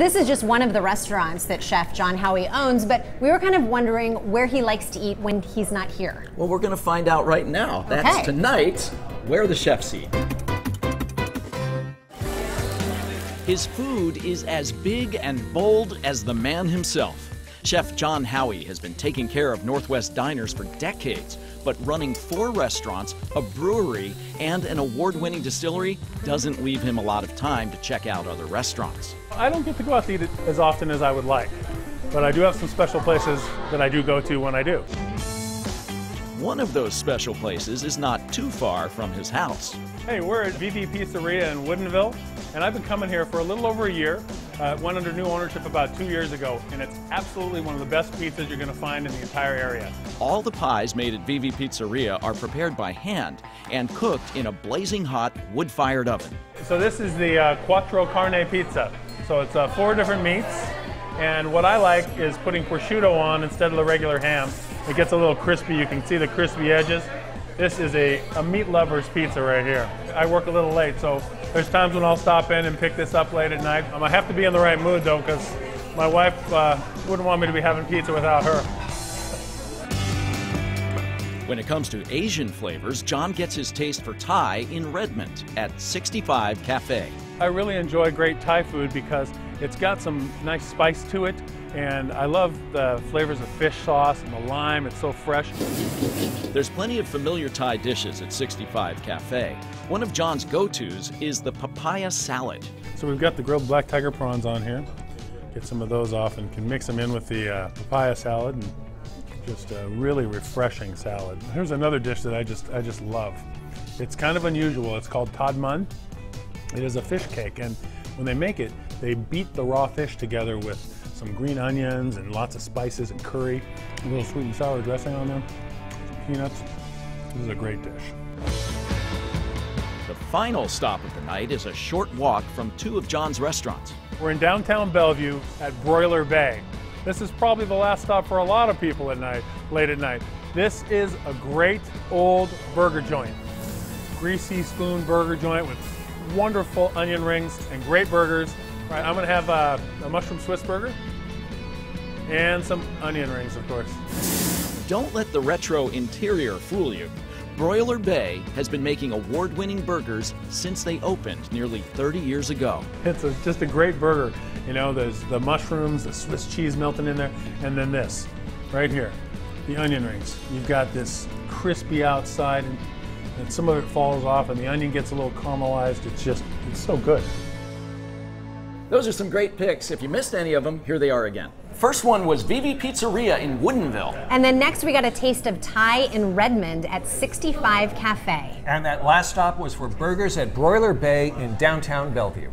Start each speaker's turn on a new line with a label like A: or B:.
A: This is just one of the restaurants that Chef John Howie owns, but we were kind of wondering where he likes to eat when he's not here.
B: Well, we're going to find out right now. That's
A: Okay.
B: tonight where the chefs eat.
C: His food is as big and bold as the man himself. Chef John Howie has been taking care of Northwest diners for decades, but running four restaurants, a brewery, and an award winning distillery doesn't leave him a lot of time to check out other restaurants.
D: I don't get to go out to eat as often as I would like, but I do have some special places that I do go to when I do.
C: One of those special places is not too far from his house.
D: Hey, we're at VV Pizzeria in Woodinville, and I've been coming here for a little over a year. Uh, went under new ownership about two years ago, and it's absolutely one of the best pizzas you're going to find in the entire area.
C: All the pies made at VV Pizzeria are prepared by hand and cooked in a blazing hot wood fired oven.
D: So this is the uh, Quattro Carne Pizza. So it's uh, four different meats, and what I like is putting prosciutto on instead of the regular ham. It gets a little crispy. You can see the crispy edges. This is a, a meat lover's pizza right here. I work a little late, so there's times when I'll stop in and pick this up late at night. Um, I have to be in the right mood though, because my wife uh, wouldn't want me to be having pizza without her.
C: When it comes to Asian flavors, John gets his taste for Thai in Redmond at 65 Cafe.
D: I really enjoy great Thai food because it's got some nice spice to it, and I love the flavors of fish sauce and the lime. It's so fresh.
C: There's plenty of familiar Thai dishes at 65 Cafe. One of John's go tos is the papaya salad.
D: So we've got the grilled black tiger prawns on here. Get some of those off and can mix them in with the uh, papaya salad and just a really refreshing salad. Here's another dish that I just I just love. It's kind of unusual. It's called Tod Mun. It is a fish cake and when they make it, they beat the raw fish together with some green onions and lots of spices and curry, a little sweet and sour dressing on them, peanuts. This is a great dish.
C: The final stop of the night is a short walk from two of John's restaurants.
D: We're in downtown Bellevue at Broiler Bay. This is probably the last stop for a lot of people at night, late at night. This is a great old burger joint. Greasy spoon burger joint with wonderful onion rings and great burgers. All right, I'm gonna have uh, a mushroom Swiss burger and some onion rings, of course.
C: Don't let the retro interior fool you. Broiler Bay has been making award winning burgers since they opened nearly 30 years ago.
D: It's a, just a great burger. You know, there's the mushrooms, the Swiss cheese melting in there, and then this, right here, the onion rings. You've got this crispy outside, and, and some of it falls off, and the onion gets a little caramelized. It's just, it's so good.
B: Those are some great picks. If you missed any of them, here they are again. First one was Vivi Pizzeria in Woodinville.
A: And then next we got a taste of Thai in Redmond at 65 Cafe.
E: And that last stop was for burgers at Broiler Bay in downtown Bellevue.